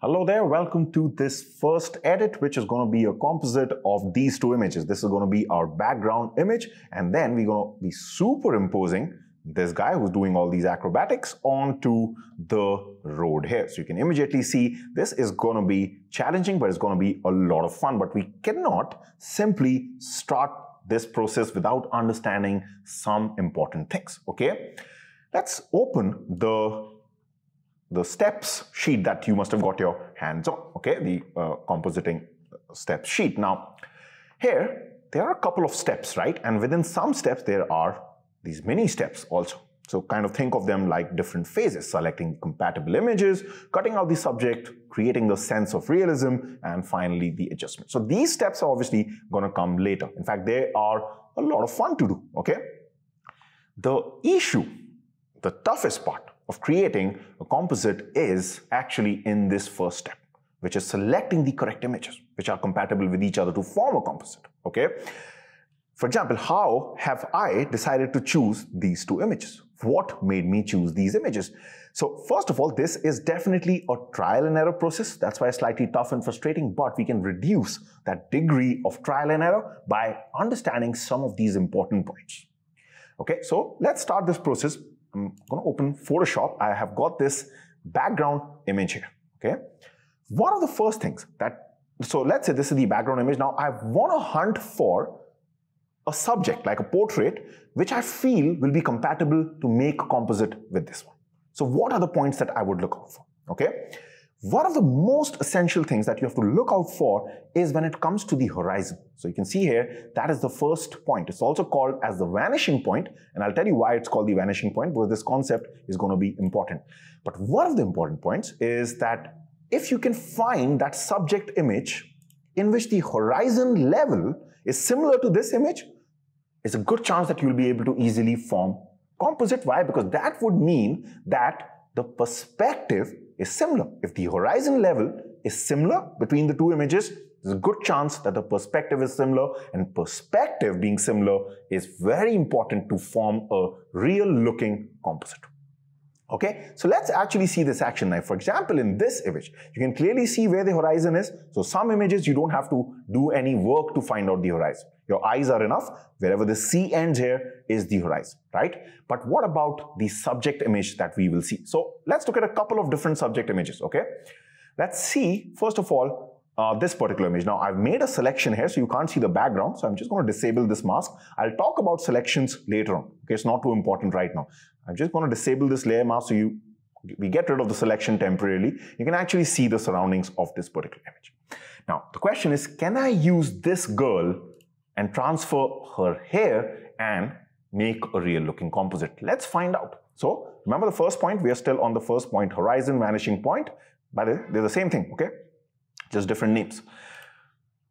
Hello there, welcome to this first edit, which is going to be a composite of these two images. This is going to be our background image, and then we're going to be superimposing this guy who's doing all these acrobatics onto the road here. So you can immediately see this is going to be challenging, but it's going to be a lot of fun. But we cannot simply start this process without understanding some important things, okay? Let's open the the steps sheet that you must have got your hands on, okay, the uh, compositing steps sheet. Now, here, there are a couple of steps, right? And within some steps, there are these mini steps also. So kind of think of them like different phases, selecting compatible images, cutting out the subject, creating the sense of realism, and finally the adjustment. So these steps are obviously to come later. In fact, they are a lot of fun to do, okay? The issue, the toughest part of creating a composite is actually in this first step, which is selecting the correct images, which are compatible with each other to form a composite, okay? For example, how have I decided to choose these two images? What made me choose these images? So first of all, this is definitely a trial and error process. That's why it's slightly tough and frustrating, but we can reduce that degree of trial and error by understanding some of these important points. Okay, so let's start this process I'm going to open Photoshop. I have got this background image here. Okay. One of the first things that, so let's say this is the background image. Now I want to hunt for a subject like a portrait, which I feel will be compatible to make composite with this one. So what are the points that I would look out for? Okay. One of the most essential things that you have to look out for is when it comes to the horizon. So you can see here, that is the first point. It's also called as the vanishing point, and I'll tell you why it's called the vanishing point, because this concept is going to be important. But one of the important points is that if you can find that subject image in which the horizon level is similar to this image, it's a good chance that you'll be able to easily form composite. Why? Because that would mean that the perspective is similar. If the horizon level is similar between the two images, there's a good chance that the perspective is similar and perspective being similar is very important to form a real looking composite. Okay, so let's actually see this action now. For example, in this image, you can clearly see where the horizon is. So some images, you don't have to do any work to find out the horizon. Your eyes are enough. Wherever the sea ends here is the horizon, right? But what about the subject image that we will see? So let's look at a couple of different subject images, okay? Let's see, first of all, uh, this particular image. Now, I've made a selection here, so you can't see the background. So I'm just going to disable this mask. I'll talk about selections later on. Okay, it's not too important right now. I'm just going to disable this layer mask so you we get rid of the selection temporarily. You can actually see the surroundings of this particular image. Now, the question is, can I use this girl and transfer her hair and make a real looking composite? Let's find out. So, remember the first point, we are still on the first point, horizon vanishing point. but they're the same thing, okay? Just different names.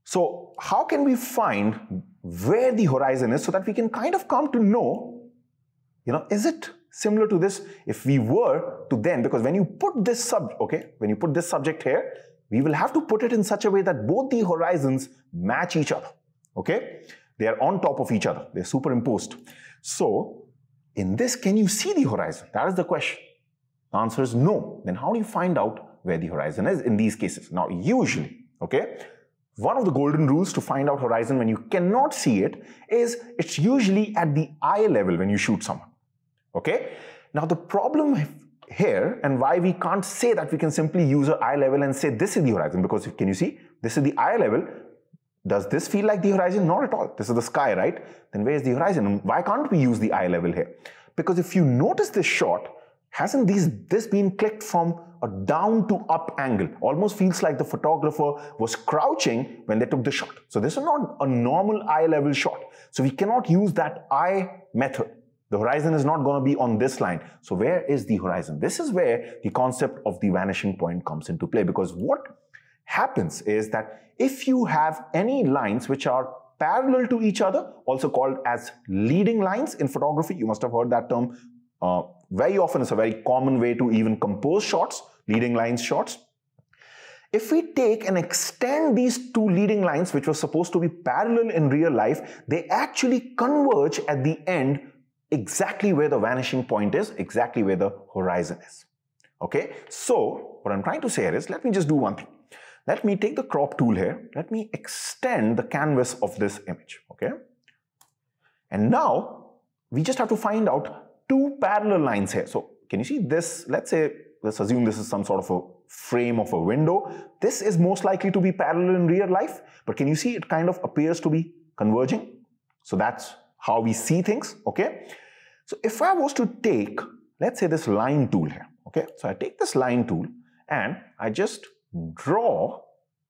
So, how can we find where the horizon is so that we can kind of come to know, you know, is it similar to this if we were to then, because when you put this sub, okay, when you put this subject here, we will have to put it in such a way that both the horizons match each other, okay? They are on top of each other, they're superimposed. So, in this, can you see the horizon? That is the question. The answer is no. Then how do you find out where the horizon is in these cases? Now, usually, okay, one of the golden rules to find out horizon when you cannot see it is it's usually at the eye level when you shoot someone. Okay? Now the problem here and why we can't say that we can simply use our eye level and say this is the horizon because can you see this is the eye level does this feel like the horizon? Not at all. This is the sky right? Then where is the horizon? Why can't we use the eye level here? Because if you notice this shot hasn't these this been clicked from a down to up angle? Almost feels like the photographer was crouching when they took the shot. So this is not a normal eye level shot. So we cannot use that eye method. The horizon is not going to be on this line. So where is the horizon? This is where the concept of the vanishing point comes into play. Because what happens is that if you have any lines which are parallel to each other, also called as leading lines in photography, you must have heard that term uh, very often. It's a very common way to even compose shots, leading lines shots. If we take and extend these two leading lines, which were supposed to be parallel in real life, they actually converge at the end exactly where the vanishing point is, exactly where the horizon is. Okay, so what I'm trying to say here is let me just do one thing. Let me take the crop tool here. Let me extend the canvas of this image. Okay, and now we just have to find out two parallel lines here. So can you see this? Let's say, let's assume this is some sort of a frame of a window. This is most likely to be parallel in real life, but can you see it kind of appears to be converging? So that's how we see things, okay? So if I was to take, let's say this line tool here, okay? So I take this line tool and I just draw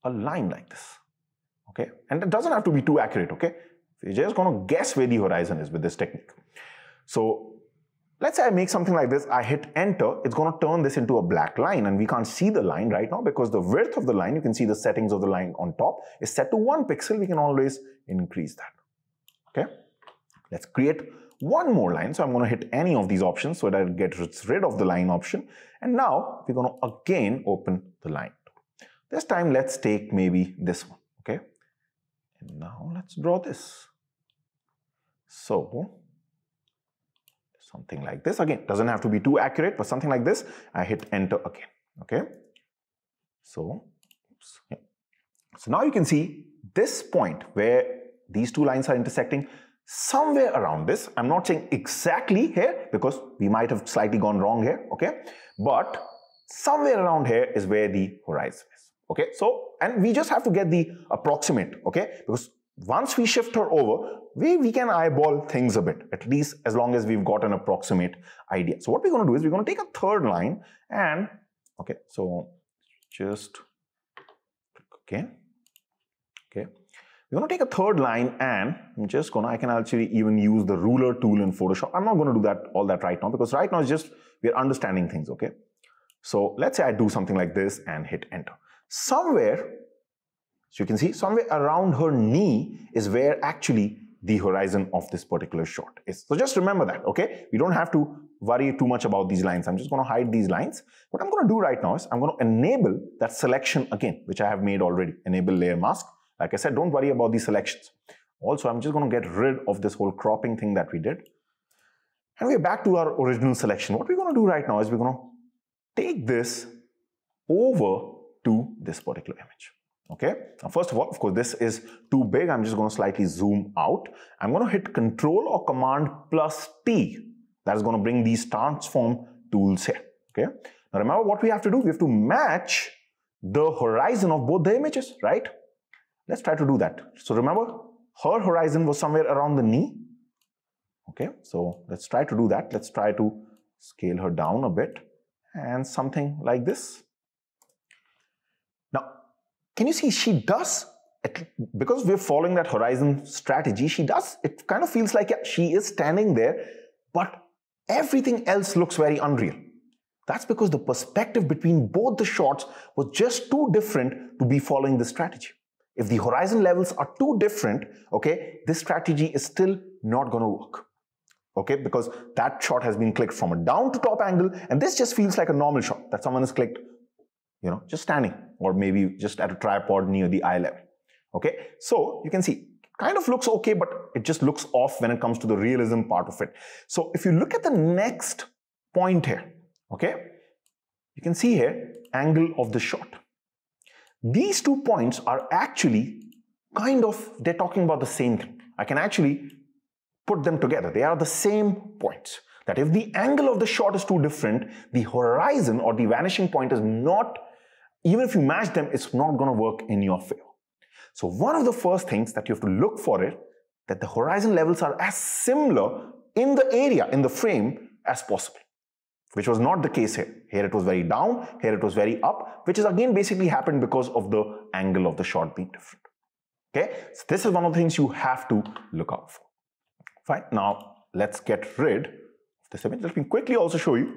a line like this, okay? And it doesn't have to be too accurate, okay? You're just gonna guess where the horizon is with this technique. So let's say I make something like this, I hit enter, it's gonna turn this into a black line and we can't see the line right now because the width of the line, you can see the settings of the line on top is set to one pixel, we can always increase that, okay? Let's create one more line. So I'm going to hit any of these options so that it gets rid of the line option. And now we're going to again open the line. This time let's take maybe this one. Okay. And now let's draw this. So something like this again doesn't have to be too accurate but something like this I hit enter again okay so oops, yeah. so now you can see this point where these two lines are intersecting somewhere around this. I'm not saying exactly here because we might have slightly gone wrong here, okay? But somewhere around here is where the horizon is, okay? So, and we just have to get the approximate, okay? Because once we shift her over, we, we can eyeball things a bit, at least as long as we've got an approximate idea. So what we're going to do is we're going to take a third line and, okay, so just, okay, okay. We're going to take a third line and I'm just going to, I can actually even use the ruler tool in Photoshop. I'm not going to do that all that right now because right now it's just, we're understanding things, okay? So let's say I do something like this and hit enter. Somewhere, so you can see, somewhere around her knee is where actually the horizon of this particular shot is. So just remember that, okay? We don't have to worry too much about these lines. I'm just going to hide these lines. What I'm going to do right now is I'm going to enable that selection again, which I have made already, enable layer mask. Like I said, don't worry about these selections. Also, I'm just going to get rid of this whole cropping thing that we did. And we're back to our original selection. What we're going to do right now is we're going to take this over to this particular image. Okay. Now, first of all, of course, this is too big. I'm just going to slightly zoom out. I'm going to hit Control or Command plus T. That is going to bring these transform tools here. Okay. Now, remember what we have to do? We have to match the horizon of both the images, right? Let's try to do that. So remember, her horizon was somewhere around the knee. Okay, so let's try to do that. Let's try to scale her down a bit and something like this. Can you see she does, because we're following that horizon strategy, she does, it kind of feels like yeah, she is standing there, but everything else looks very unreal. That's because the perspective between both the shots was just too different to be following the strategy. If the horizon levels are too different, okay, this strategy is still not going to work. Okay, because that shot has been clicked from a down to top angle, and this just feels like a normal shot that someone has clicked, you know, just standing, or maybe just at a tripod near the eye level. Okay, so you can see kind of looks okay, but it just looks off when it comes to the realism part of it. So if you look at the next point here, okay, you can see here angle of the shot. These two points are actually kind of, they're talking about the same thing. I can actually put them together. They are the same points. That if the angle of the shot is too different, the horizon or the vanishing point is not, even if you match them, it's not going to work in your favor. So one of the first things that you have to look for it, that the horizon levels are as similar in the area, in the frame, as possible which was not the case here. Here it was very down, here it was very up, which is again basically happened because of the angle of the shot being different. Okay, so this is one of the things you have to look out for. Fine, now let's get rid of this image. Let me quickly also show you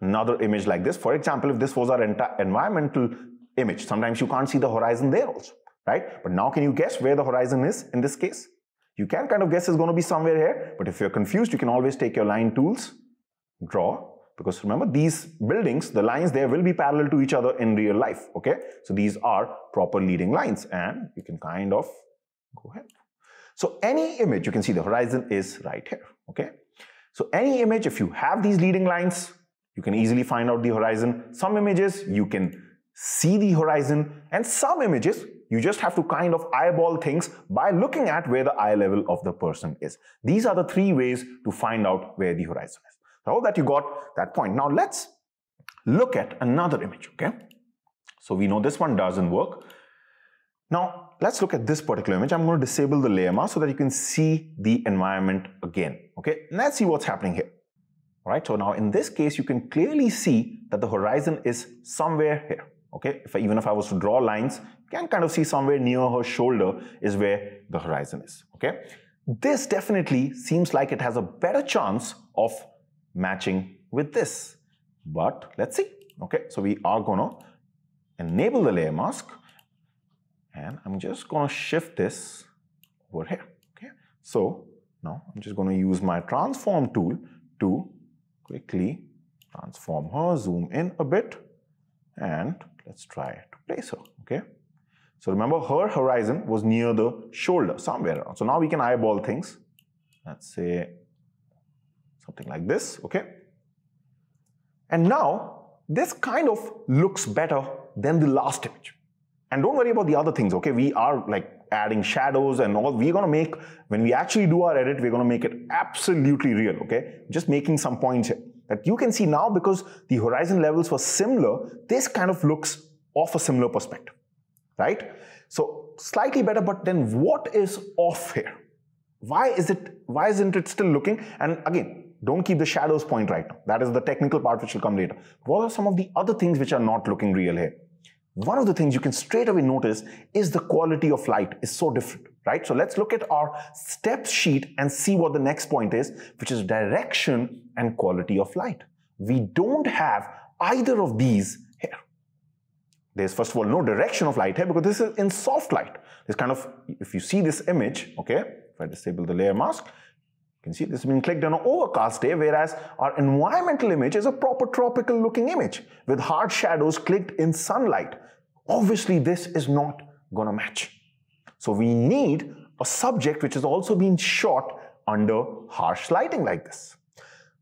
another image like this. For example, if this was our environmental image, sometimes you can't see the horizon there also, right? But now can you guess where the horizon is in this case? You can kind of guess it's going to be somewhere here, but if you're confused, you can always take your line tools, draw, because remember, these buildings, the lines there will be parallel to each other in real life, okay? So these are proper leading lines and you can kind of go ahead. So any image, you can see the horizon is right here, okay? So any image, if you have these leading lines, you can easily find out the horizon. Some images, you can see the horizon. And some images, you just have to kind of eyeball things by looking at where the eye level of the person is. These are the three ways to find out where the horizon is. So I hope that you got that point. Now let's look at another image, okay? So we know this one doesn't work. Now, let's look at this particular image. I'm going to disable the layer mask so that you can see the environment again. Okay, let's see what's happening here. Right, so now in this case, you can clearly see that the horizon is somewhere here. Okay, if I, even if I was to draw lines, you can kind of see somewhere near her shoulder is where the horizon is. Okay, this definitely seems like it has a better chance of matching with this. But let's see. Okay, so we are to enable the layer mask and I'm just to shift this over here. Okay, so now I'm just to use my transform tool to quickly transform her, zoom in a bit, and let's try to place her. Okay, so remember her horizon was near the shoulder, somewhere around. So now we can eyeball things. Let's say something like this. Okay, and now this kind of looks better than the last image. And don't worry about the other things, okay? We are like adding shadows and all. We're gonna make, when we actually do our edit, we're gonna make it absolutely real, okay? Just making some points here. That you can see now because the horizon levels were similar, this kind of looks off a similar perspective, right? So slightly better, but then what is off here? Why is it, why isn't it still looking? And again, don't keep the shadows point right now. That is the technical part which will come later. What are some of the other things which are not looking real here? One of the things you can straight away notice is the quality of light is so different, right? So let's look at our step sheet and see what the next point is, which is direction and quality of light. We don't have either of these here. There's first of all no direction of light here because this is in soft light. This kind of, if you see this image, okay, if I disable the layer mask, you can see this has been clicked on an overcast day, whereas our environmental image is a proper tropical looking image with hard shadows clicked in sunlight. Obviously, this is not gonna match. So we need a subject which is also being shot under harsh lighting like this.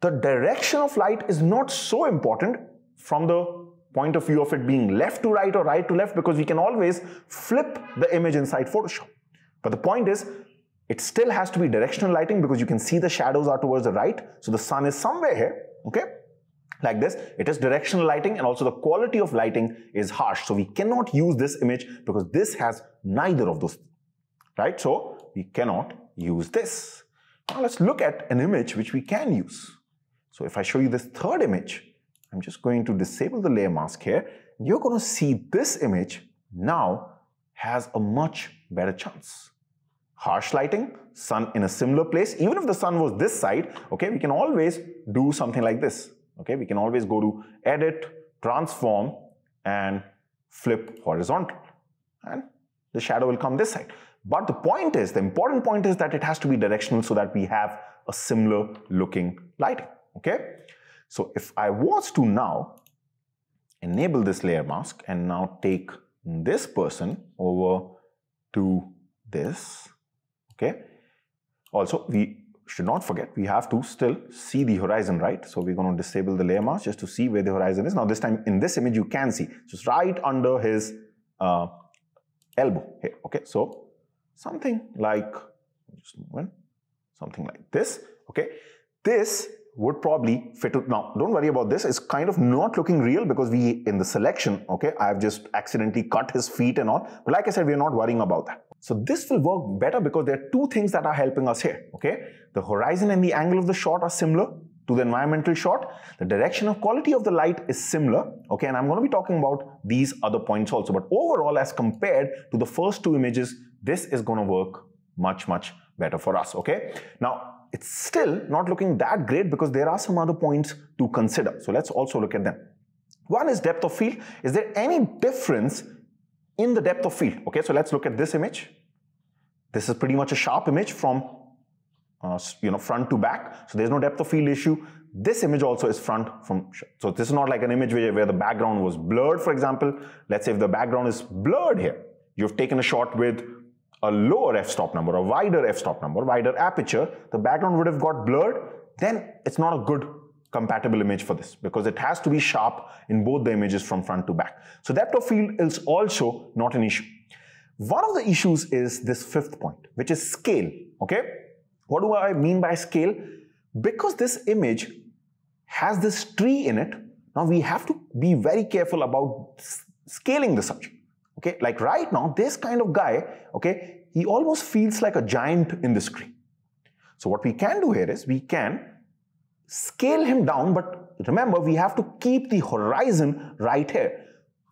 The direction of light is not so important from the point of view of it being left to right or right to left because we can always flip the image inside Photoshop. But the point is, it still has to be directional lighting because you can see the shadows are towards the right. So the sun is somewhere here, okay? Like this. It is directional lighting and also the quality of lighting is harsh. So we cannot use this image because this has neither of those, right? So we cannot use this. Now let's look at an image which we can use. So if I show you this third image, I'm just going to disable the layer mask here. You're going to see this image now has a much better chance. Harsh lighting, sun in a similar place. Even if the sun was this side, okay, we can always do something like this. Okay, we can always go to edit, transform, and flip horizontal. And the shadow will come this side. But the point is, the important point is that it has to be directional so that we have a similar looking lighting. Okay, so if I was to now enable this layer mask and now take this person over to this, okay. Also, we should not forget, we have to still see the horizon, right? So we're going to disable the layer mask just to see where the horizon is. Now this time in this image, you can see, just right under his uh, elbow here, okay? So something like, something like this, okay? This would probably fit. Now, don't worry about this. It's kind of not looking real because we, in the selection, okay, I've just accidentally cut his feet and all. But like I said, we're not worrying about that. So this will work better because there are two things that are helping us here, okay? The horizon and the angle of the shot are similar to the environmental shot. The direction of quality of the light is similar, okay? And I'm going to be talking about these other points also. But overall, as compared to the first two images, this is going to work much, much better for us, okay? Now, it's still not looking that great because there are some other points to consider. So let's also look at them. One is depth of field. Is there any difference in the depth of field. Okay, so let's look at this image. This is pretty much a sharp image from uh, you know front to back. So there's no depth of field issue. This image also is front from, so this is not like an image where, where the background was blurred, for example. Let's say if the background is blurred here, you've taken a shot with a lower f-stop number, a wider f-stop number, wider aperture, the background would have got blurred, then it's not a good compatible image for this because it has to be sharp in both the images from front to back. So depth of field is also not an issue. One of the issues is this fifth point, which is scale, okay? What do I mean by scale? Because this image has this tree in it, now we have to be very careful about scaling the subject. Okay, like right now, this kind of guy, okay, he almost feels like a giant in the screen. So what we can do here is we can scale him down, but remember we have to keep the horizon right here.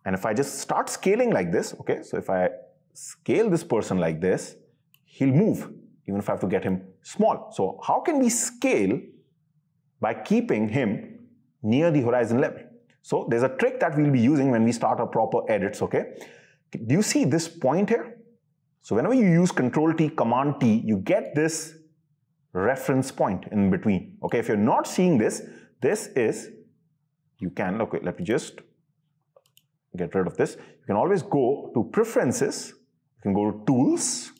And if I just start scaling like this, okay, so if I scale this person like this, he'll move, even if I have to get him small. So how can we scale by keeping him near the horizon level? So there's a trick that we'll be using when we start our proper edits, okay? Do you see this point here? So whenever you use Control T, Command T, you get this reference point in between. Okay, if you're not seeing this, this is, you can, okay, let me just get rid of this. You can always go to Preferences, you can go to Tools,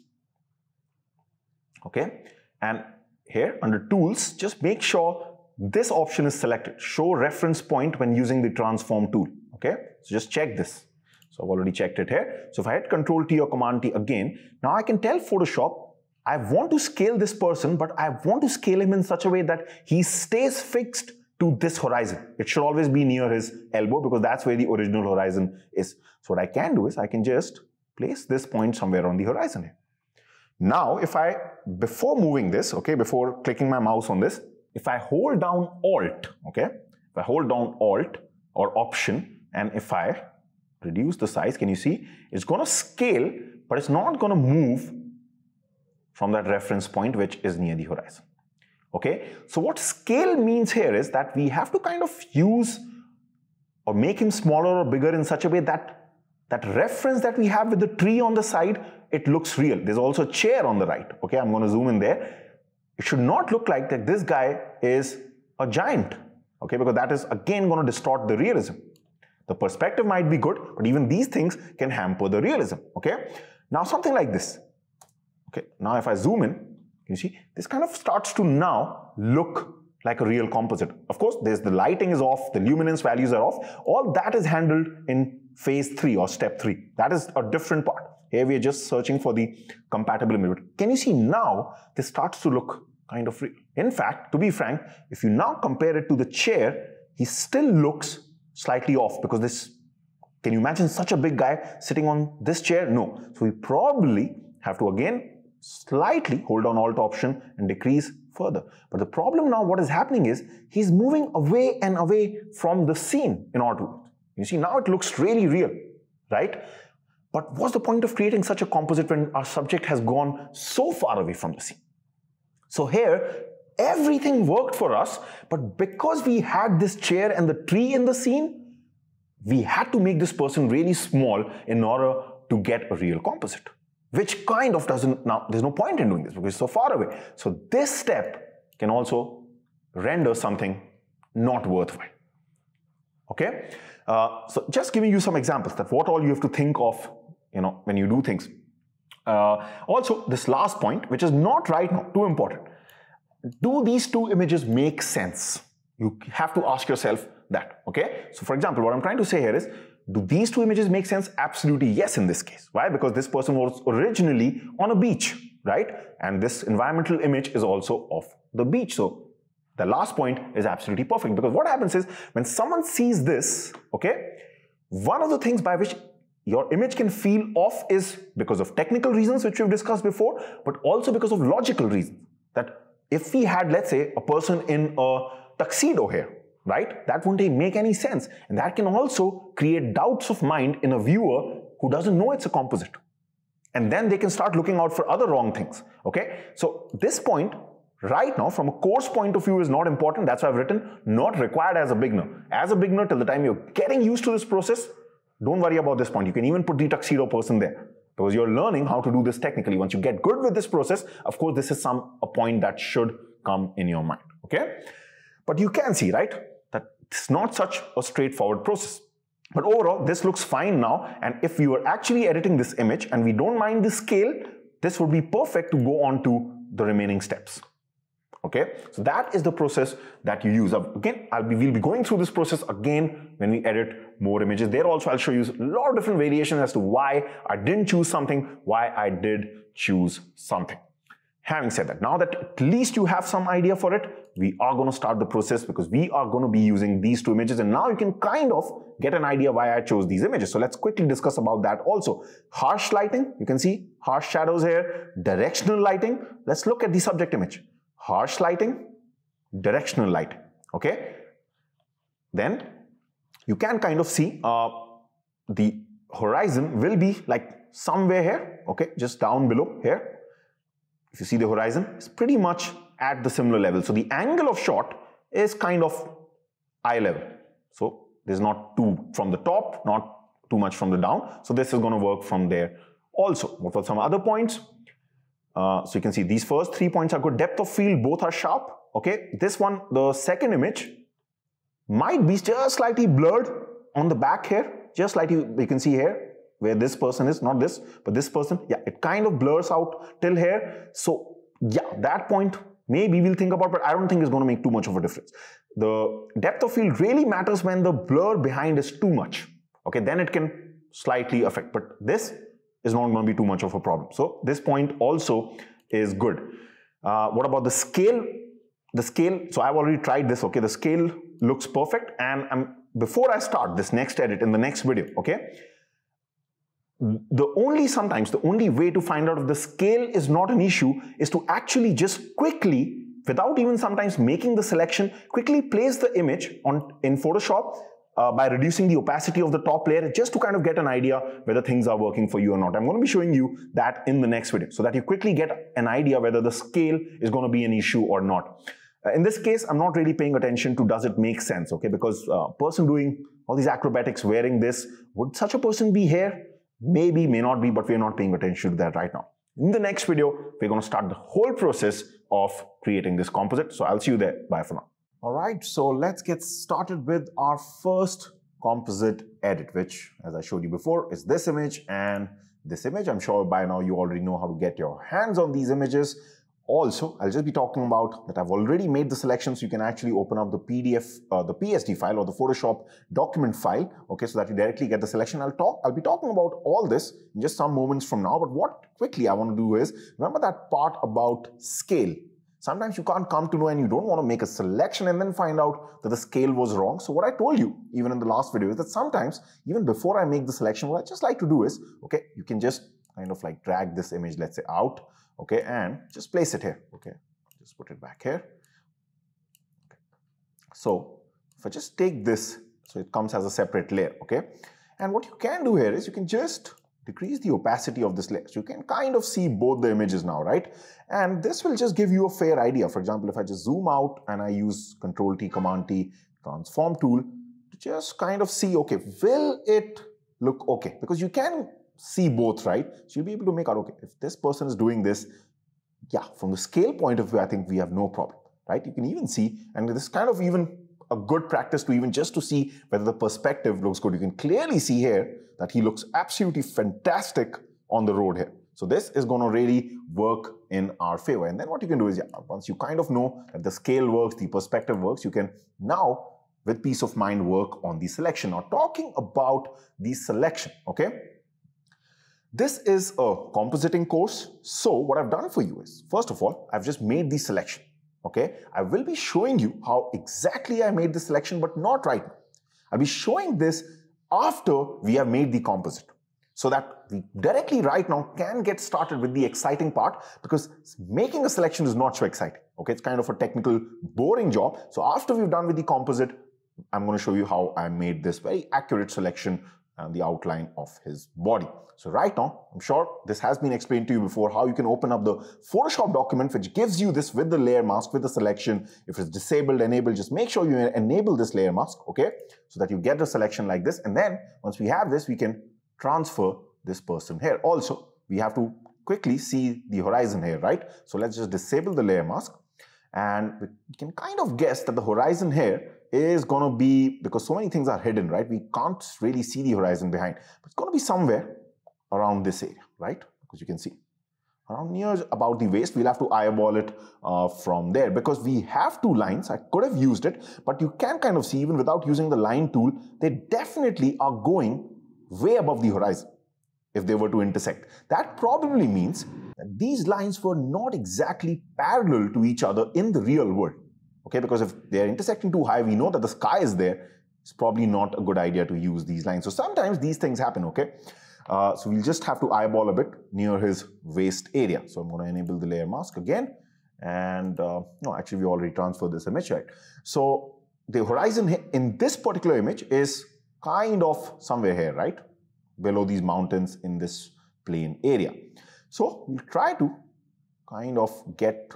okay, and here under Tools, just make sure this option is selected, Show Reference Point when using the Transform tool, okay. So just check this. So I've already checked it here. So if I hit Control T or Command T again, now I can tell Photoshop, I want to scale this person, but I want to scale him in such a way that he stays fixed to this horizon. It should always be near his elbow because that's where the original horizon is. So what I can do is I can just place this point somewhere on the horizon here. Now, if I, before moving this, okay, before clicking my mouse on this, if I hold down Alt, okay, if I hold down Alt or Option, and if I reduce the size, can you see? It's going to scale, but it's not going to move from that reference point which is near the horizon. Okay, so what scale means here is that we have to kind of use or make him smaller or bigger in such a way that that reference that we have with the tree on the side, it looks real. There's also a chair on the right. Okay, I'm going to zoom in there. It should not look like that this guy is a giant. Okay, because that is again going to distort the realism. The perspective might be good, but even these things can hamper the realism. Okay, now something like this. Okay, now if I zoom in, you see this kind of starts to now look like a real composite. Of course, there's the lighting is off, the luminance values are off. All that is handled in phase three or step three. That is a different part. Here we are just searching for the compatible image. Can you see now this starts to look kind of real? In fact, to be frank, if you now compare it to the chair, he still looks slightly off because this, can you imagine such a big guy sitting on this chair? No. So we probably have to again slightly hold down alt option and decrease further. But the problem now, what is happening is he's moving away and away from the scene in order to. You see, now it looks really real, right? But what's the point of creating such a composite when our subject has gone so far away from the scene? So here, everything worked for us, but because we had this chair and the tree in the scene, we had to make this person really small in order to get a real composite which kind of doesn't, now there's no point in doing this because it's so far away. So this step can also render something not worthwhile. Okay? Uh, so just giving you some examples that what all you have to think of, you know, when you do things. Uh, also, this last point, which is not right now, too important. Do these two images make sense? You have to ask yourself that, okay? So for example, what I'm trying to say here is, do these two images make sense? Absolutely yes in this case. Why? Because this person was originally on a beach, right? And this environmental image is also of the beach. So the last point is absolutely perfect because what happens is when someone sees this, okay, one of the things by which your image can feel off is because of technical reasons, which we've discussed before, but also because of logical reasons. That if we had, let's say, a person in a tuxedo here, right? That wouldn't make any sense. And that can also create doubts of mind in a viewer who doesn't know it's a composite. And then they can start looking out for other wrong things, okay? So this point, right now, from a course point of view is not important. That's why I've written not required as a beginner. As a beginner, till the time you're getting used to this process, don't worry about this point. You can even put the tuxedo person there because you're learning how to do this technically. Once you get good with this process, of course, this is some a point that should come in your mind, okay? But you can see, right? It's not such a straightforward process. But overall, this looks fine now. And if we were actually editing this image and we don't mind the scale, this would be perfect to go on to the remaining steps. Okay, so that is the process that you use. Again, I'll be we'll be going through this process again when we edit more images. There also I'll show you a lot of different variations as to why I didn't choose something, why I did choose something. Having said that, now that at least you have some idea for it, we are going to start the process because we are going to be using these two images and now you can kind of get an idea why I chose these images. So let's quickly discuss about that also. Harsh lighting, you can see harsh shadows here, directional lighting. Let's look at the subject image. Harsh lighting, directional light, okay? Then you can kind of see uh, the horizon will be like somewhere here, okay, just down below here. If you see the horizon, it's pretty much at the similar level. So the angle of shot is kind of eye level. So there's not too from the top, not too much from the down. So this is going to work from there also. What are some other points? Uh, so you can see these first three points are good. Depth of field, both are sharp. Okay, this one, the second image, might be just slightly blurred on the back here, just like you, you can see here, where this person is, not this, but this person. Yeah, it kind of blurs out till here. So yeah, that point maybe we'll think about, but I don't think it's going to make too much of a difference. The depth of field really matters when the blur behind is too much. Okay, then it can slightly affect, but this is not going to be too much of a problem. So this point also is good. Uh, what about the scale? The scale, so I've already tried this, okay, the scale looks perfect and I'm, before I start this next edit in the next video, okay, the only sometimes the only way to find out if the scale is not an issue is to actually just quickly without even sometimes making the selection quickly place the image on in photoshop uh, by reducing the opacity of the top layer just to kind of get an idea whether things are working for you or not. I'm going to be showing you that in the next video so that you quickly get an idea whether the scale is going to be an issue or not. Uh, in this case i'm not really paying attention to does it make sense okay? Because a uh, person doing all these acrobatics wearing this would such a person be here Maybe, may not be, but we're not paying attention to that right now. In the next video, we're going to start the whole process of creating this composite. So I'll see you there. Bye for now. All right, so let's get started with our first composite edit, which, as I showed you before, is this image and this image. I'm sure by now you already know how to get your hands on these images. Also, I'll just be talking about that I've already made the selection so you can actually open up the PDF, uh, the PSD file or the Photoshop document file, okay, so that you directly get the selection. I'll talk, I'll be talking about all this in just some moments from now, but what quickly I want to do is, remember that part about scale. Sometimes you can't come to know and you don't want to make a selection and then find out that the scale was wrong. So what I told you, even in the last video, is that sometimes, even before I make the selection, what I just like to do is, okay, you can just kind of like drag this image, let's say out, okay, and just place it here, okay. Just put it back here. Okay. So if I just take this, so it comes as a separate layer, okay. And what you can do here is you can just decrease the opacity of this layer. So you can kind of see both the images now, right? And this will just give you a fair idea. For example, if I just zoom out and I use Control T, Command T, transform tool to just kind of see, okay, will it look okay? Because you can see both, right? So you'll be able to make out, okay, if this person is doing this, yeah, from the scale point of view, I think we have no problem, right? You can even see, and this is kind of even a good practice to even just to see whether the perspective looks good. You can clearly see here that he looks absolutely fantastic on the road here. So this is going to really work in our favor. And then what you can do is, yeah, once you kind of know that the scale works, the perspective works, you can now, with peace of mind, work on the selection. Now, talking about the selection, okay? This is a compositing course. So what I've done for you is, first of all, I've just made the selection. Okay, I will be showing you how exactly I made the selection, but not right now. I'll be showing this after we have made the composite so that we directly right now can get started with the exciting part because making a selection is not so exciting. Okay, it's kind of a technical, boring job. So after we've done with the composite, I'm going to show you how I made this very accurate selection and the outline of his body. So right now, I'm sure this has been explained to you before, how you can open up the Photoshop document, which gives you this with the layer mask, with the selection. If it's disabled, enabled, just make sure you enable this layer mask, okay? So that you get a selection like this. And then once we have this, we can transfer this person here. Also, we have to quickly see the horizon here, right? So let's just disable the layer mask. And we can kind of guess that the horizon here is going to be, because so many things are hidden, right? We can't really see the horizon behind. But it's going to be somewhere around this area, right? Because you can see around near about the waist. We'll have to eyeball it uh, from there because we have two lines. I could have used it, but you can kind of see even without using the line tool, they definitely are going way above the horizon if they were to intersect. That probably means that these lines were not exactly parallel to each other in the real world. Okay, because if they're intersecting too high, we know that the sky is there. It's probably not a good idea to use these lines. So sometimes these things happen, okay? Uh, so we'll just have to eyeball a bit near his waist area. So I'm going to enable the layer mask again. And uh, no, actually we already transferred this image, right? So the horizon in this particular image is kind of somewhere here, right? Below these mountains in this plain area. So we'll try to kind of get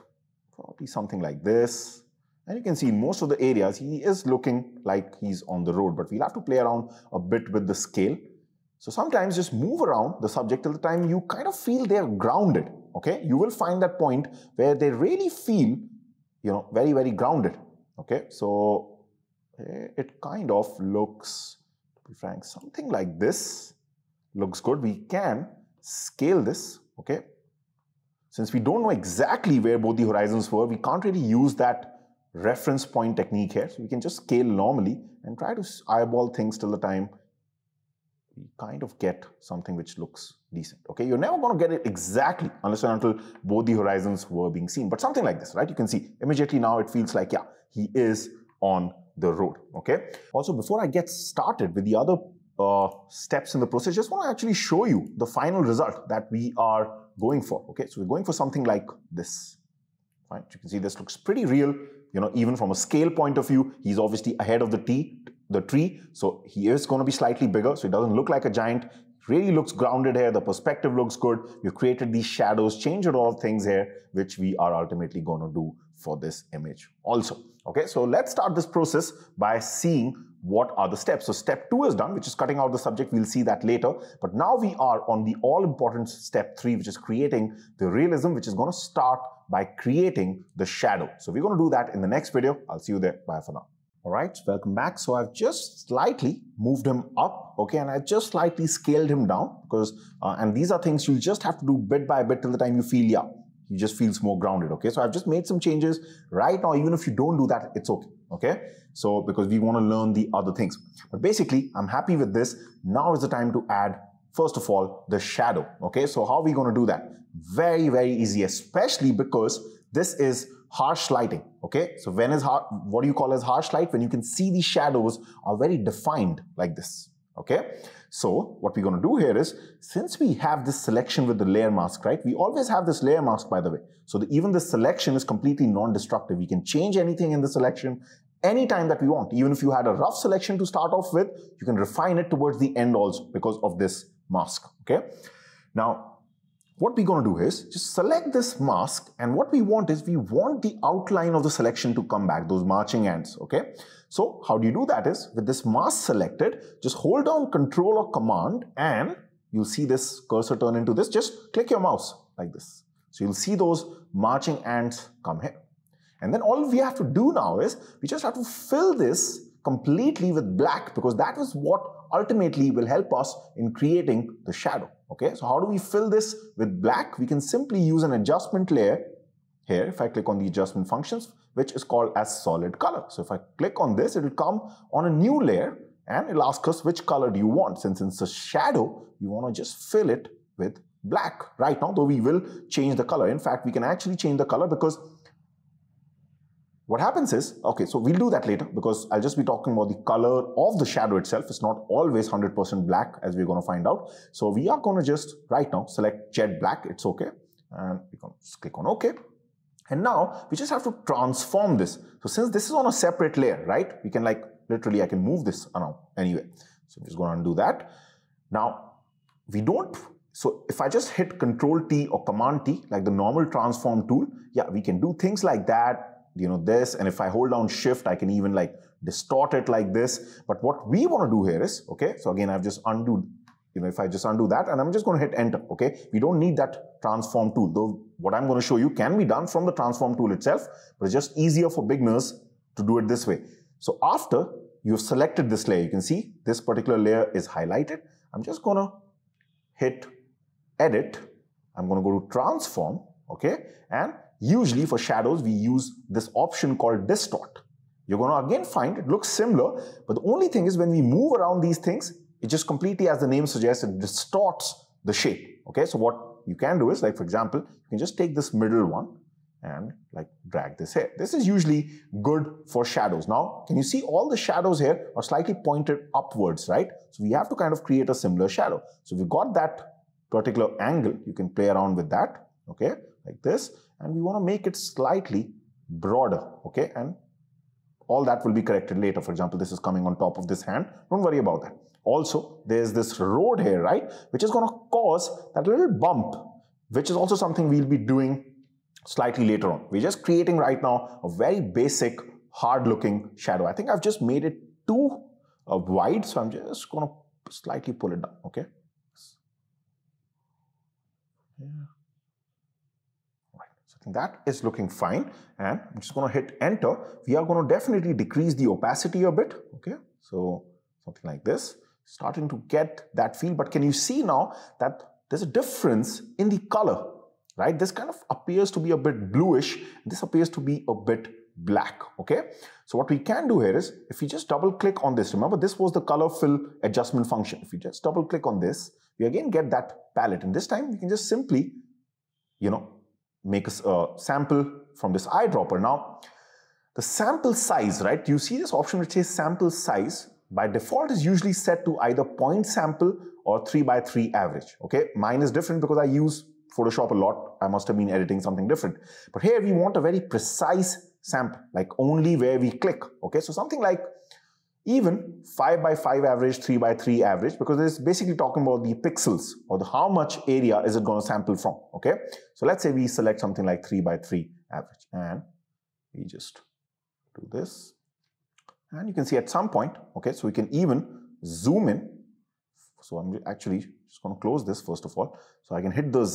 probably something like this. And you can see in most of the areas, he is looking like he's on the road, but we'll have to play around a bit with the scale so sometimes just move around the subject till the time you kind of feel they're grounded. Okay, you will find that point where they really feel, you know, very, very grounded. Okay, so eh, it kind of looks, to be frank, something like this looks good. We can scale this. Okay, since we don't know exactly where both the horizons were, we can't really use that reference point technique here. So we can just scale normally and try to eyeball things till the time we kind of get something which looks decent. Okay, you're never going to get it exactly unless and until both the horizons were being seen. But something like this, right? You can see immediately now it feels like, yeah, he is on the road. Okay. Also, before I get started with the other uh, steps in the process, just want to actually show you the final result that we are going for. Okay, so we're going for something like this. Right? You can see this looks pretty real. You know, even from a scale point of view, he's obviously ahead of the T the tree. So he is going to be slightly bigger, so it doesn't look like a giant. Really looks grounded here. The perspective looks good. We've created these shadows, changed a lot of things here, which we are ultimately going to do for this image also. Okay, so let's start this process by seeing what are the steps. So step two is done, which is cutting out the subject. We'll see that later. But now we are on the all important step three, which is creating the realism, which is going to start by creating the shadow. So we're going to do that in the next video. I'll see you there. Bye for now. All right, welcome back. So I've just slightly moved him up, okay, and I just slightly scaled him down because, uh, and these are things you'll just have to do bit by bit till the time you feel, yeah, he just feels more grounded, okay? So I've just made some changes. Right now, even if you don't do that, it's okay, okay? So because we want to learn the other things. But basically, I'm happy with this. Now is the time to add, first of all, the shadow, okay? So how are we going to do that? Very, very easy, especially because this is harsh lighting. Okay, so when is har- what do you call as harsh light? When you can see the shadows are very defined like this. Okay, so what we're going to do here is since we have this selection with the layer mask, right? We always have this layer mask, by the way. So the, even the selection is completely non-destructive. We can change anything in the selection anytime that we want. Even if you had a rough selection to start off with, you can refine it towards the end also because of this mask. Okay. Now, what we're going to do is just select this mask and what we want is we want the outline of the selection to come back, those marching ants, okay? So how do you do that is with this mask selected, just hold down control or command and you'll see this cursor turn into this, just click your mouse like this. So you'll see those marching ants come here. And then all we have to do now is we just have to fill this completely with black because that is what ultimately will help us in creating the shadow. Okay, so how do we fill this with black? We can simply use an adjustment layer here. If I click on the adjustment functions, which is called as solid color. So if I click on this, it will come on a new layer and it'll ask us which color do you want. Since it's a shadow, you want to just fill it with black right now, though we will change the color. In fact, we can actually change the color because what happens is, okay, so we'll do that later because I'll just be talking about the color of the shadow itself. It's not always 100% black as we're going to find out. So we are going to just right now select jet black. It's okay. And we can just click on OK. And now we just have to transform this. So since this is on a separate layer, right? We can like literally, I can move this around anyway. So I'm just going to undo that. Now we don't so if I just hit Control T or Command T, like the normal transform tool, yeah, we can do things like that you know, this. And if I hold down shift, I can even like distort it like this. But what we want to do here is, okay, so again, I've just undo, you know, if I just undo that and I'm just going to hit enter, okay. We don't need that transform tool, though what I'm going to show you can be done from the transform tool itself, but it's just easier for beginners to do it this way. So after you've selected this layer, you can see this particular layer is highlighted. I'm just going to hit edit I'm going to go to transform, okay? And usually for shadows, we use this option called distort. You're going to again find it looks similar, but the only thing is when we move around these things, it just completely, as the name suggests, it distorts the shape. Okay, so what you can do is, like for example, you can just take this middle one and like drag this here. This is usually good for shadows. Now, can you see all the shadows here are slightly pointed upwards, right? So we have to kind of create a similar shadow. So we've got that particular angle, you can play around with that, okay, like this. And we want to make it slightly broader, okay, and all that will be corrected later. For example, this is coming on top of this hand. Don't worry about that. Also, there's this road here, right? Which is going to cause that little bump, which is also something we'll be doing slightly later on. We're just creating right now a very basic, hard-looking shadow. I think I've just made it too uh, wide, so I'm just going to slightly pull it down, okay? Yeah. That is looking fine. And I'm just going to hit enter. We are going to definitely decrease the opacity a bit. Okay, so something like this. Starting to get that feel. But can you see now that there's a difference in the color, right? This kind of appears to be a bit bluish. This appears to be a bit black, okay? So what we can do here is, if we just double click on this, remember this was the color fill adjustment function. If you just double click on this, we again get that palette. And this time we can just simply, you know, make a uh, sample from this eyedropper. Now, the sample size, right? You see this option which says sample size by default is usually set to either point sample or 3 by 3 average. Okay, mine is different because I use Photoshop a lot. I must have been editing something different. But here we want a very precise sample, like only where we click. Okay, so something like even 5 by 5 average, 3 by 3 average, because it's basically talking about the pixels or the how much area is it going to sample from, okay? So let's say we select something like 3 by 3 average and we just do this. And you can see at some point, okay, so we can even zoom in. So I'm actually just going to close this first of all. So I can hit the,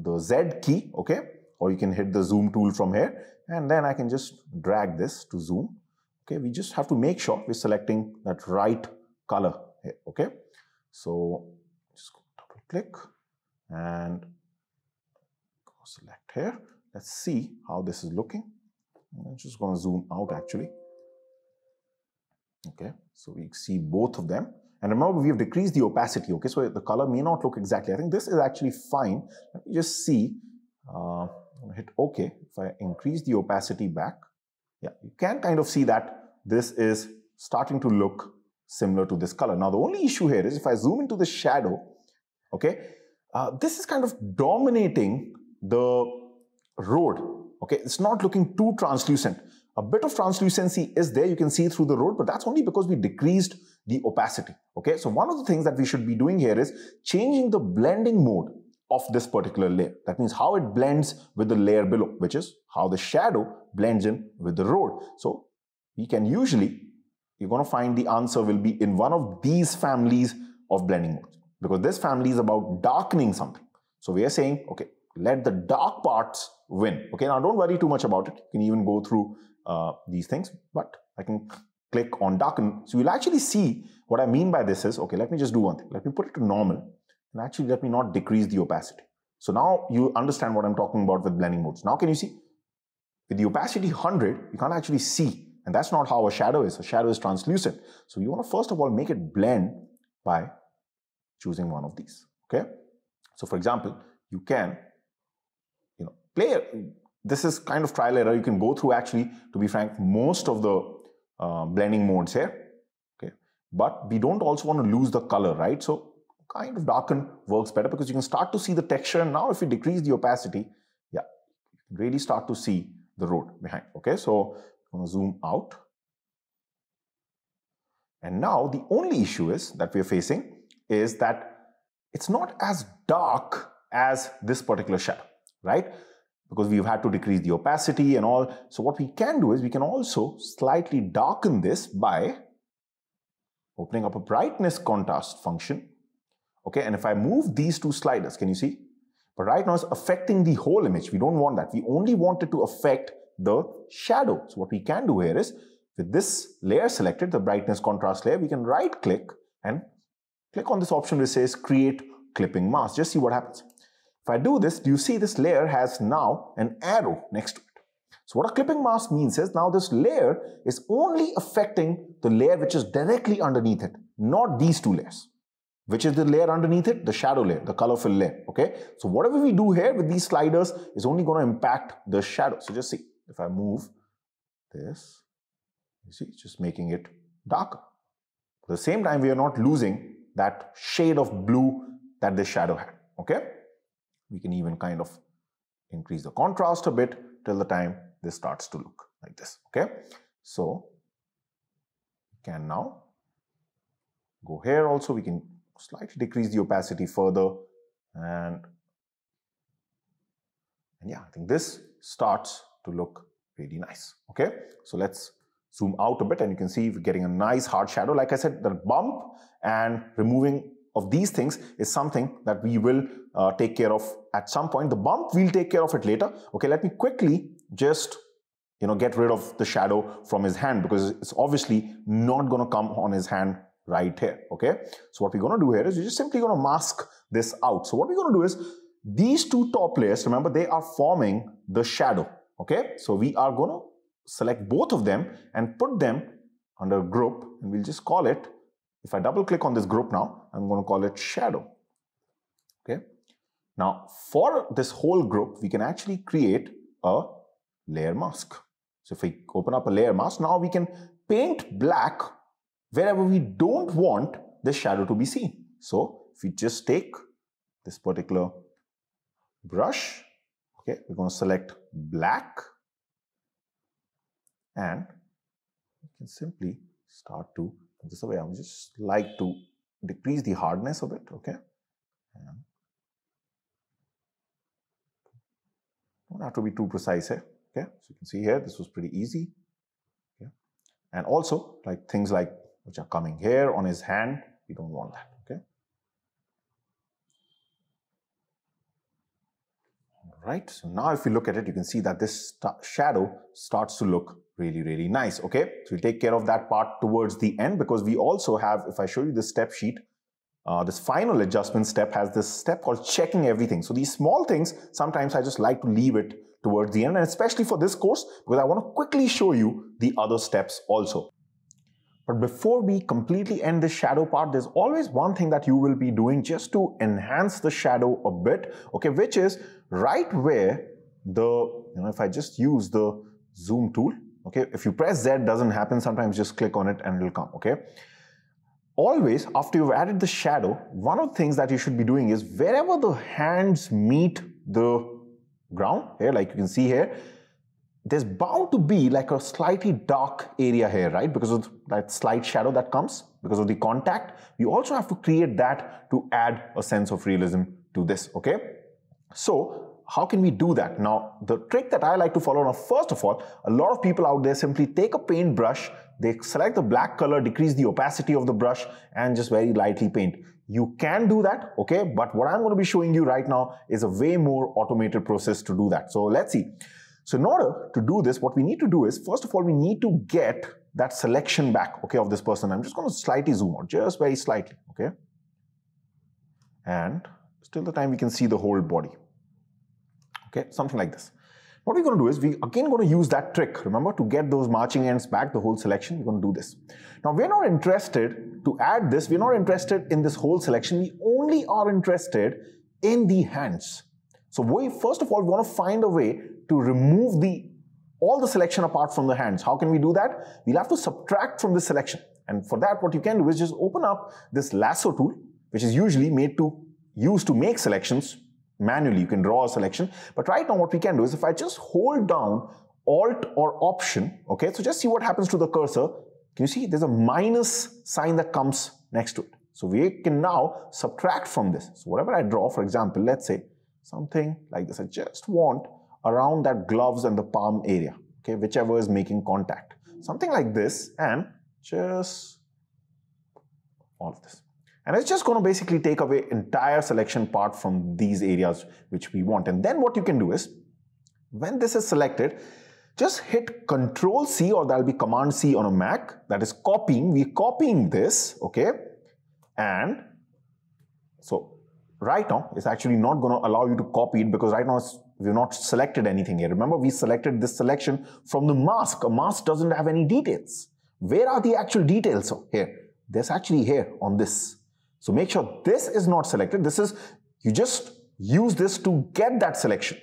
the Z key, okay? Or you can hit the zoom tool from here and then I can just drag this to zoom Okay, we just have to make sure we're selecting that right color here, okay? So just double click and go select here. Let's see how this is looking. I'm just going to zoom out actually. Okay, so we see both of them. And remember, we have decreased the opacity, okay? So the color may not look exactly. I think this is actually fine. Let me just see. Uh, hit OK. If I increase the opacity back, yeah, you can kind of see that this is starting to look similar to this color. Now, the only issue here is if I zoom into the shadow, okay, uh, this is kind of dominating the road. Okay, it's not looking too translucent. A bit of translucency is there, you can see through the road, but that's only because we decreased the opacity. Okay, so one of the things that we should be doing here is changing the blending mode of this particular layer. That means how it blends with the layer below, which is how the shadow blends in with the road. So we can usually, you're going to find the answer will be in one of these families of blending modes because this family is about darkening something. So we are saying, okay, let the dark parts win. Okay, now don't worry too much about it. You can even go through uh, these things, but I can click on darken. So you'll actually see what I mean by this is, okay, let me just do one thing. Let me put it to normal and actually let me not decrease the opacity. So now you understand what I'm talking about with blending modes. Now can you see? With the opacity 100, you can't actually see and that's not how a shadow is. A shadow is translucent. So you want to first of all make it blend by choosing one of these. Okay. So for example, you can, you know, play. This is kind of trial error. You can go through actually, to be frank, most of the uh, blending modes here. Okay. But we don't also want to lose the color, right? So kind of darken works better because you can start to see the texture. And now if you decrease the opacity, yeah, you can really start to see the road behind. Okay. So I'm going to zoom out. And now the only issue is that we're facing is that it's not as dark as this particular shadow, right? Because we've had to decrease the opacity and all. So what we can do is we can also slightly darken this by opening up a brightness contrast function. Okay, and if I move these two sliders, can you see? But right now it's affecting the whole image. We don't want that. We only want it to affect the shadow. So what we can do here is with this layer selected, the brightness contrast layer, we can right click and click on this option which says create clipping mask. Just see what happens. If I do this, do you see this layer has now an arrow next to it? So what a clipping mask means is now this layer is only affecting the layer which is directly underneath it, not these two layers. Which is the layer underneath it? The shadow layer, the color fill layer, okay? So whatever we do here with these sliders is only going to impact the shadow. So just see, if I move this, you see, it's just making it darker. At the same time, we are not losing that shade of blue that this shadow had, okay? We can even kind of increase the contrast a bit till the time this starts to look like this, okay? So, we can now go here also, we can slightly decrease the opacity further and and yeah, I think this starts to look really nice. Okay, so let's zoom out a bit and you can see we're getting a nice hard shadow. Like I said, the bump and removing of these things is something that we will uh, take care of at some point. The bump, we'll take care of it later. Okay, let me quickly just you know get rid of the shadow from his hand because it's obviously not going to come on his hand right here, okay? So what we're going to do here is we're just simply going to mask this out. So what we're going to do is these two top layers, remember, they are forming the shadow, okay? So we are going to select both of them and put them under group and we'll just call it, if I double click on this group now, I'm going to call it shadow, okay? Now, for this whole group, we can actually create a layer mask. So if we open up a layer mask, now we can paint black wherever we don't want the shadow to be seen. So if we just take this particular brush, okay, we're going to select black and we can simply start to this way. I would just like to decrease the hardness of it, okay? And don't have to be too precise here, okay? So you can see here, this was pretty easy, okay? And also, like things like which are coming here on his hand. We don't want that, okay? All right, so now if you look at it, you can see that this shadow starts to look really, really nice, okay? So we'll take care of that part towards the end because we also have, if I show you the step sheet, uh, this final adjustment step has this step called checking everything. So these small things, sometimes I just like to leave it towards the end, and especially for this course, because I want to quickly show you the other steps also. But before we completely end the shadow part, there's always one thing that you will be doing just to enhance the shadow a bit, okay, which is right where the, you know, if I just use the zoom tool, okay, if you press Z, doesn't happen, sometimes just click on it and it'll come, okay. Always, after you've added the shadow, one of the things that you should be doing is wherever the hands meet the ground, here, like you can see here, there's bound to be like a slightly dark area here, right? Because of that slight shadow that comes because of the contact. You also have to create that to add a sense of realism to this, okay? So how can we do that? Now, the trick that I like to follow now, first of all, a lot of people out there simply take a paint brush, they select the black color, decrease the opacity of the brush, and just very lightly paint. You can do that, okay? But what I'm going to be showing you right now is a way more automated process to do that. So let's see. So in order to do this, what we need to do is, first of all, we need to get that selection back, okay, of this person. I'm just going to slightly zoom out, just very slightly, okay? And still the time we can see the whole body. Okay, something like this. What we're going to do is we again going to use that trick, remember, to get those marching ants back, the whole selection, we're going to do this. Now, we're not interested to add this, we're not interested in this whole selection, we only are interested in the hands. So we, first of all, we want to find a way to remove the all the selection apart from the hands. How can we do that? We'll have to subtract from the selection. And for that, what you can do is just open up this lasso tool, which is usually made to use to make selections manually. You can draw a selection. But right now, what we can do is if I just hold down Alt or Option, okay, so just see what happens to the cursor. Can you see there's a minus sign that comes next to it. So we can now subtract from this. So whatever I draw, for example, let's say something like this. I just want around that gloves and the palm area, okay, whichever is making contact. Something like this and just all of this. And it's just going to basically take away entire selection part from these areas which we want. And then what you can do is, when this is selected, just hit Control C or that'll be Command C on a Mac. That is copying. We're copying this, okay? And so right now, it's actually not going to allow you to copy it because right now we've not selected anything here. Remember, we selected this selection from the mask. A mask doesn't have any details. Where are the actual details oh, here? There's actually here on this. So make sure this is not selected. This is, you just use this to get that selection.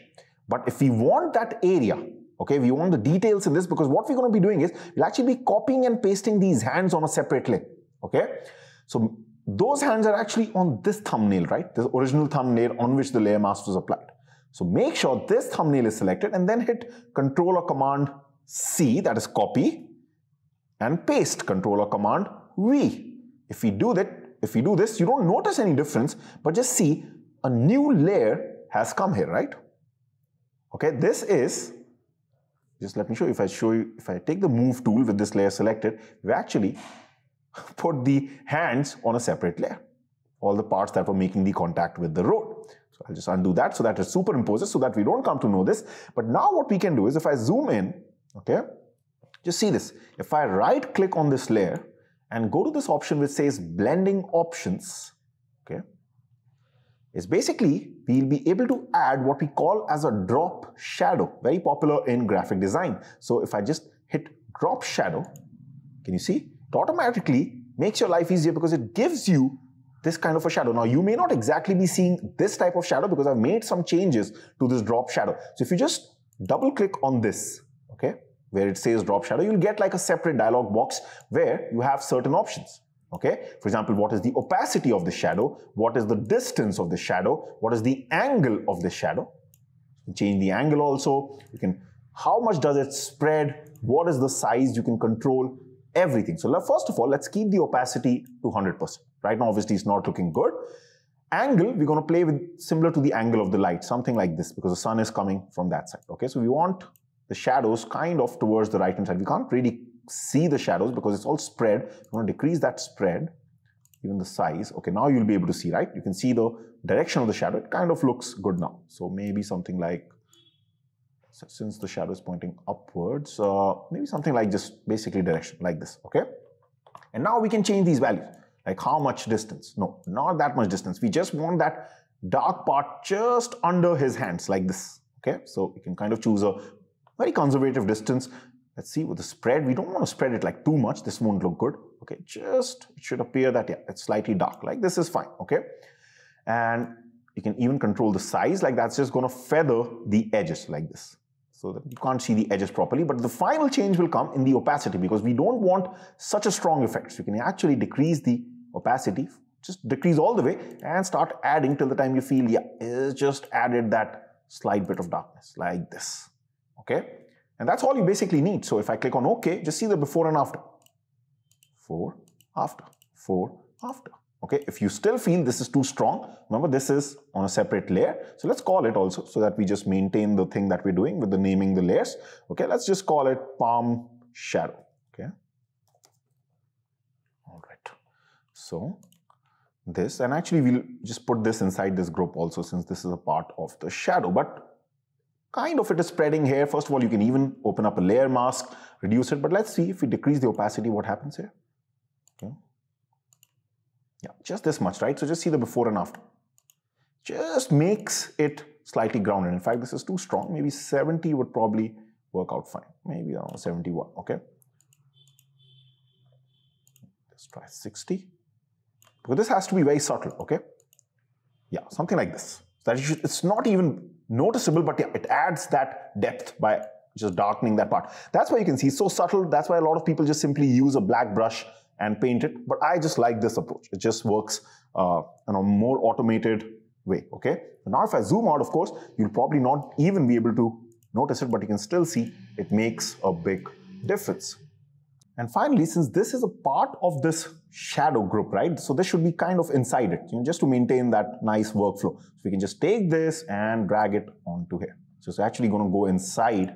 But if we want that area, okay, we want the details in this because what we're going to be doing is we'll actually be copying and pasting these hands on a separate layer, okay? So those hands are actually on this thumbnail, right? This original thumbnail on which the layer mask was applied. So make sure this thumbnail is selected and then hit Control or Command C, that is copy, and paste Control or Command V. If we do that, if we do this, you don't notice any difference, but just see a new layer has come here, right? Okay, this is, just let me show you, if I show you, if I take the move tool with this layer selected, we actually put the hands on a separate layer. All the parts that were making the contact with the road. So I'll just undo that so that it superimposes so that we don't come to know this. But now what we can do is if I zoom in, okay, just see this. If I right click on this layer and go to this option which says blending options, okay, is basically we'll be able to add what we call as a drop shadow, very popular in graphic design. So if I just hit drop shadow, can you see? It automatically makes your life easier because it gives you this kind of a shadow. Now, you may not exactly be seeing this type of shadow because I've made some changes to this drop shadow. So if you just double click on this, okay, where it says drop shadow, you'll get like a separate dialog box where you have certain options. Okay, for example, what is the opacity of the shadow? What is the distance of the shadow? What is the angle of the shadow? change the angle also. You can, how much does it spread? What is the size you can control? everything. So first of all, let's keep the opacity to 100%. Right now, obviously, it's not looking good. Angle, we're going to play with similar to the angle of the light, something like this, because the sun is coming from that side. Okay, so we want the shadows kind of towards the right hand side. We can't really see the shadows because it's all spread. We want to decrease that spread, even the size. Okay, now you'll be able to see, right? You can see the direction of the shadow. It kind of looks good now. So maybe something like since the shadow is pointing upwards, uh, maybe something like just basically direction, like this, okay? And now we can change these values, like how much distance? No, not that much distance. We just want that dark part just under his hands, like this, okay? So you can kind of choose a very conservative distance. Let's see with the spread. We don't want to spread it like too much. This won't look good. Okay, just it should appear that yeah, it's slightly dark. Like this is fine. Okay, and you can even control the size. Like that's just going to feather the edges like this so that you can't see the edges properly. But the final change will come in the opacity because we don't want such a strong effect. So you can actually decrease the opacity, just decrease all the way and start adding till the time you feel, yeah, it's just added that slight bit of darkness like this, okay? And that's all you basically need. So if I click on OK, just see the before and after. Before, after, before, after. Okay, if you still feel this is too strong, remember this is on a separate layer. So let's call it also so that we just maintain the thing that we're doing with the naming the layers. Okay, let's just call it palm shadow. Okay. All right. So this, and actually we'll just put this inside this group also since this is a part of the shadow, but kind of it is spreading here. First of all, you can even open up a layer mask, reduce it, but let's see if we decrease the opacity, what happens here. Okay. Yeah, just this much, right? So just see the before and after. Just makes it slightly grounded. In fact, this is too strong. Maybe 70 would probably work out fine. Maybe around 71, okay? Let's try 60. Because this has to be very subtle, okay? Yeah, something like this. That should, it's not even noticeable, but yeah, it adds that depth by just darkening that part. That's why you can see so subtle. That's why a lot of people just simply use a black brush and paint it. But I just like this approach. It just works uh, in a more automated way. Okay. Now, if I zoom out, of course, you'll probably not even be able to notice it, but you can still see it makes a big difference. And finally, since this is a part of this shadow group, right? So this should be kind of inside it, you know, just to maintain that nice workflow. So we can just take this and drag it onto here. So it's actually going to go inside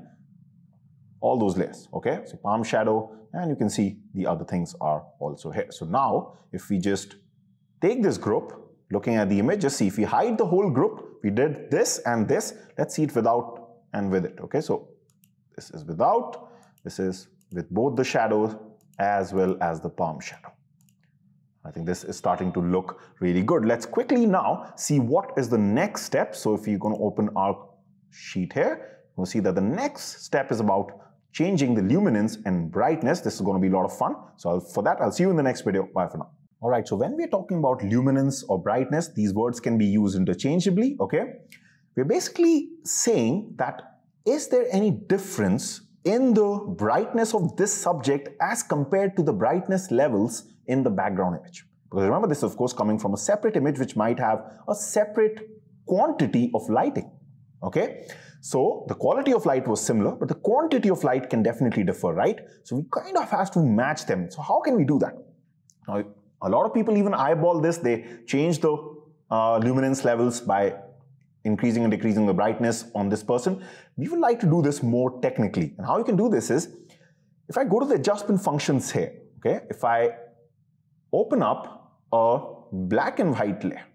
all those layers, okay? So palm shadow, and you can see the other things are also here. So now, if we just take this group, looking at the image, just see if we hide the whole group, we did this and this, let's see it without and with it, okay? So this is without, this is with both the shadows as well as the palm shadow. I think this is starting to look really good. Let's quickly now see what is the next step. So if you're going to open our sheet here, we'll see that the next step is about changing the luminance and brightness. This is going to be a lot of fun. So I'll, for that, I'll see you in the next video. Bye for now. All right, so when we're talking about luminance or brightness, these words can be used interchangeably, okay? We're basically saying that is there any difference in the brightness of this subject as compared to the brightness levels in the background image. Because remember, this is of course coming from a separate image which might have a separate quantity of lighting. Okay, so the quality of light was similar, but the quantity of light can definitely differ, right? So we kind of have to match them. So how can we do that? Now, a lot of people even eyeball this. They change the uh, luminance levels by increasing and decreasing the brightness on this person. We would like to do this more technically. And how you can do this is, if I go to the adjustment functions here, okay, if I open up a black and white layer,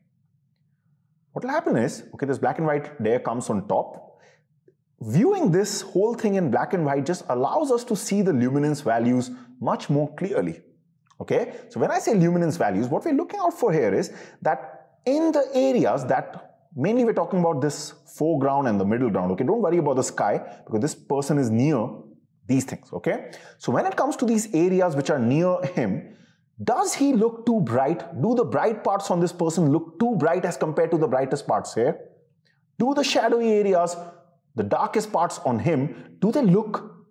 what will happen is, okay, this black and white layer comes on top. Viewing this whole thing in black and white just allows us to see the luminance values much more clearly. Okay, so when I say luminance values, what we're looking out for here is that in the areas that mainly we're talking about this foreground and the middle ground. Okay, don't worry about the sky because this person is near these things. Okay, so when it comes to these areas which are near him, does he look too bright? Do the bright parts on this person look too bright as compared to the brightest parts here? Do the shadowy areas, the darkest parts on him, do they look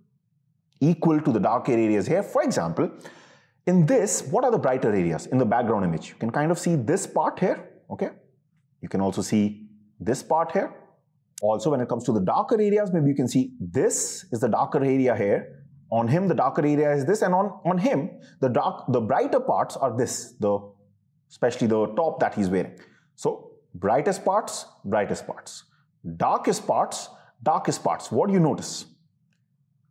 equal to the darker areas here? For example, in this, what are the brighter areas in the background image? You can kind of see this part here, okay? You can also see this part here. Also, when it comes to the darker areas, maybe you can see this is the darker area here. On him, the darker area is this, and on, on him, the dark, the brighter parts are this, the especially the top that he's wearing. So, brightest parts, brightest parts. Darkest parts, darkest parts. What do you notice?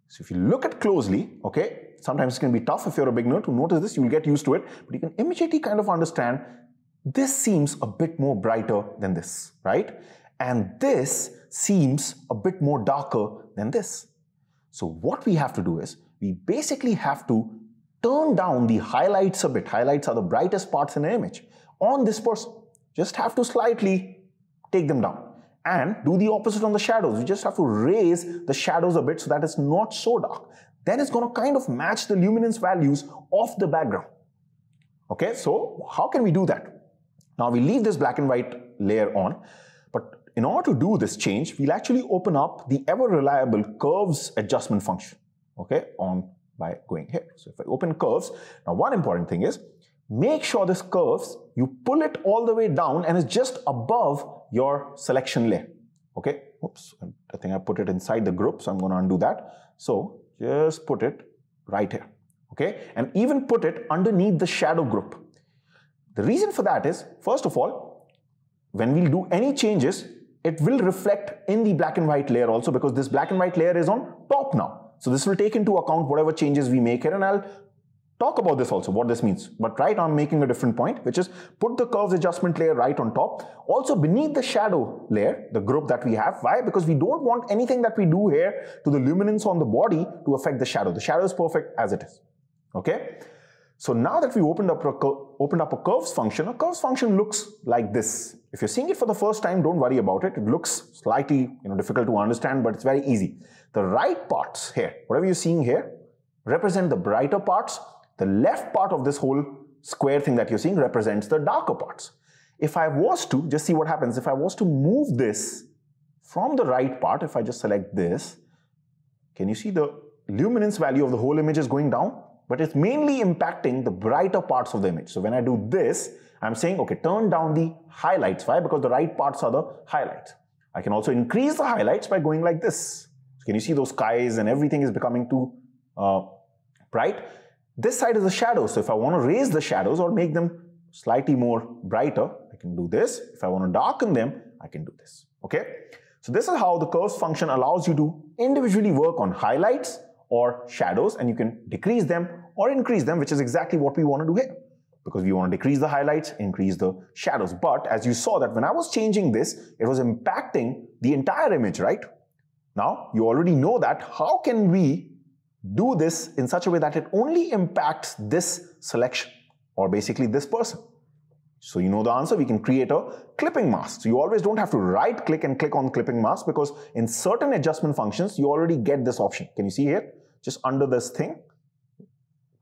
So if you look at closely, okay, sometimes it can be tough if you're a beginner to notice this, you'll get used to it, but you can immediately kind of understand this seems a bit more brighter than this, right? And this seems a bit more darker than this. So what we have to do is, we basically have to turn down the highlights a bit. Highlights are the brightest parts in an image. On this person, just have to slightly take them down. And do the opposite on the shadows. You just have to raise the shadows a bit so that it's not so dark. Then it's going to kind of match the luminance values of the background. Okay, so how can we do that? Now we leave this black and white layer on, but in order to do this change, we'll actually open up the ever reliable curves adjustment function, okay, on by going here. So if I open curves, now one important thing is, make sure this curves, you pull it all the way down and it's just above your selection layer, okay? Oops, I think I put it inside the group, so I'm going to undo that. So just put it right here, okay? And even put it underneath the shadow group. The reason for that is, first of all, when we'll do any changes, it will reflect in the black and white layer also because this black and white layer is on top now. So this will take into account whatever changes we make here and I'll talk about this also, what this means. But right now I'm making a different point, which is put the curves adjustment layer right on top. Also beneath the shadow layer, the group that we have. Why? Because we don't want anything that we do here to the luminance on the body to affect the shadow. The shadow is perfect as it is. Okay? So now that we opened up, a, opened up a curves function, a curves function looks like this. If you're seeing it for the first time, don't worry about it. It looks slightly you know, difficult to understand, but it's very easy. The right parts here, whatever you're seeing here, represent the brighter parts. The left part of this whole square thing that you're seeing represents the darker parts. If I was to, just see what happens, if I was to move this from the right part, if I just select this, can you see the luminance value of the whole image is going down? But it's mainly impacting the brighter parts of the image. So when I do this, I'm saying, okay, turn down the highlights. Why? Because the right parts are the highlights. I can also increase the highlights by going like this. So can you see those skies and everything is becoming too uh, bright? This side is the shadows. So if I want to raise the shadows or make them slightly more brighter, I can do this. If I want to darken them, I can do this. Okay? So this is how the curves function allows you to individually work on highlights or shadows and you can decrease them or increase them, which is exactly what we want to do here. Because we want to decrease the highlights, increase the shadows. But as you saw that when I was changing this, it was impacting the entire image, right? Now, you already know that. How can we do this in such a way that it only impacts this selection? or basically this person. So you know the answer, we can create a clipping mask. So you always don't have to right click and click on clipping mask because in certain adjustment functions, you already get this option. Can you see here? Just under this thing,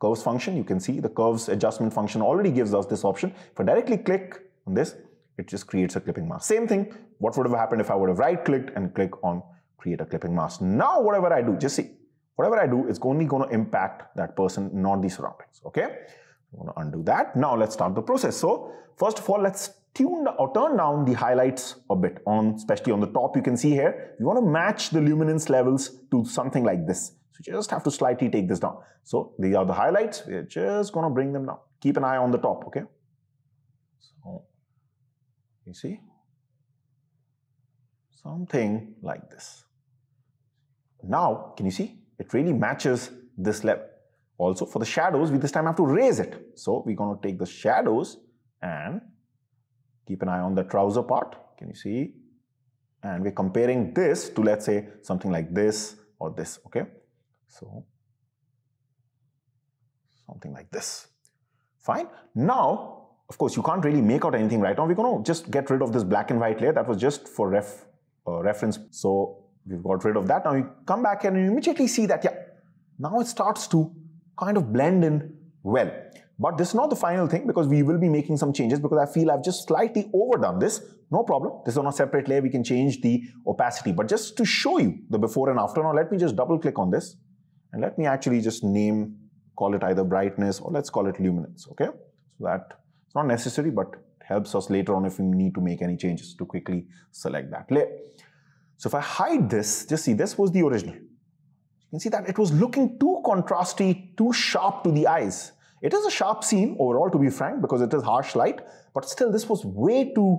curves function, you can see the curves adjustment function already gives us this option. If I directly click on this, it just creates a clipping mask. Same thing, what would have happened if I would have right clicked and click on create a clipping mask. Now whatever I do, just see, whatever I do is only going to impact that person, not the surroundings, okay? I'm going to undo that. Now let's start the process. So first of all, let's tune or turn down the highlights a bit on, especially on the top. You can see here, you want to match the luminance levels to something like this. So just have to slightly take this down. So these are the highlights. We're just going to bring them down. Keep an eye on the top, okay? So you see something like this. Now, can you see? It really matches this level. Also, for the shadows, we this time have to raise it. So we're going to take the shadows and keep an eye on the trouser part. Can you see? And we're comparing this to, let's say, something like this or this, okay? So, something like this. Fine. Now, of course, you can't really make out anything right now. We're going to just get rid of this black and white layer. That was just for ref uh, reference. So, we've got rid of that. Now, you come back and you immediately see that, yeah, now it starts to kind of blend in well. But this is not the final thing because we will be making some changes because I feel I've just slightly overdone this. No problem. This is on a separate layer. We can change the opacity. But just to show you the before and after, now let me just double click on this. And let me actually just name, call it either brightness or let's call it luminance. Okay. So that it's not necessary, but helps us later on if we need to make any changes to quickly select that layer. So if I hide this, just see this was the original. You can see that it was looking too contrasty, too sharp to the eyes. It is a sharp scene overall, to be frank, because it is harsh light, but still this was way too,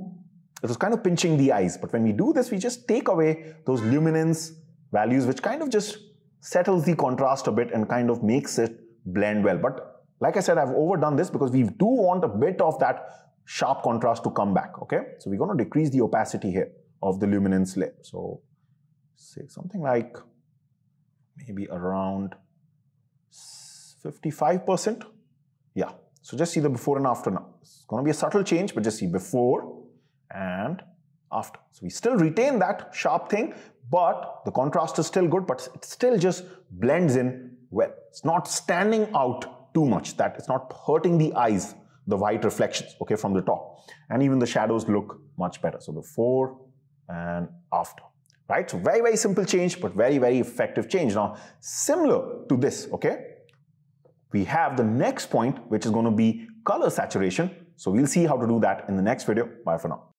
it was kind of pinching the eyes. But when we do this, we just take away those luminance values, which kind of just settles the contrast a bit and kind of makes it blend well. But like I said, I've overdone this because we do want a bit of that sharp contrast to come back, okay? So we're going to decrease the opacity here of the luminance layer. So say something like maybe around 55%. Yeah, so just see the before and after now. It's going to be a subtle change, but just see before and after. So we still retain that sharp thing, but the contrast is still good, but it still just blends in well. It's not standing out too much, that it's not hurting the eyes, the white reflections, okay, from the top. And even the shadows look much better. So before and after right? So very, very simple change, but very, very effective change. Now, similar to this, okay, we have the next point, which is going to be color saturation. So we'll see how to do that in the next video. Bye for now.